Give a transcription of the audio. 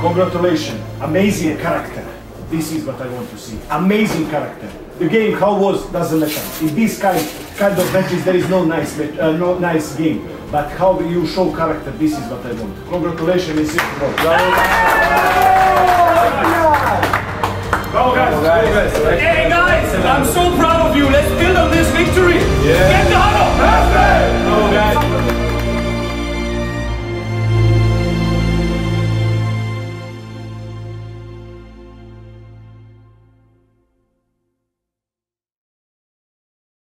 Congratulations. Amazing character. This is what I want to see. Amazing character. The game, how was, doesn't matter. In this kind, kind of matches, there is no nice, uh, no nice game. But how you show character, this is what I want. Congratulations. Go guys, go guys. Hey guys, I'm so proud of you. Let's build on this victory. Yeah.